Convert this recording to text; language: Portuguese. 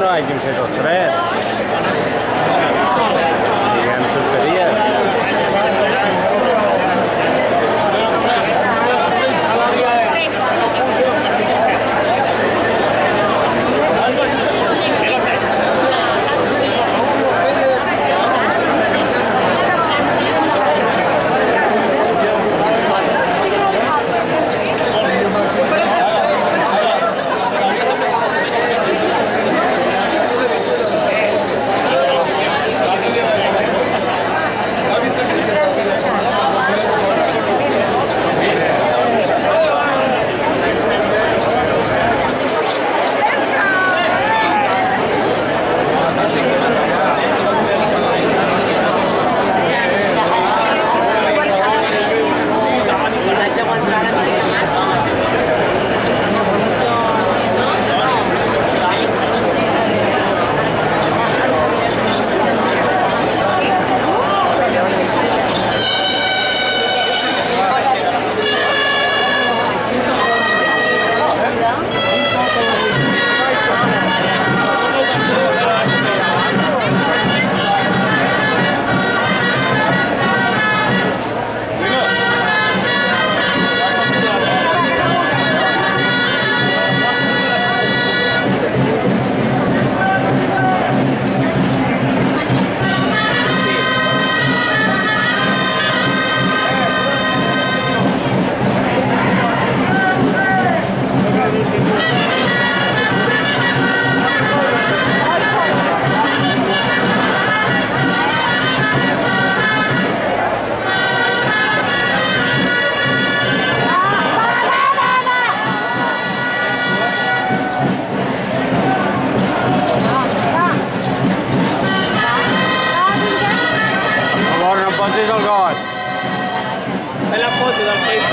No, idziemy się do stres. te da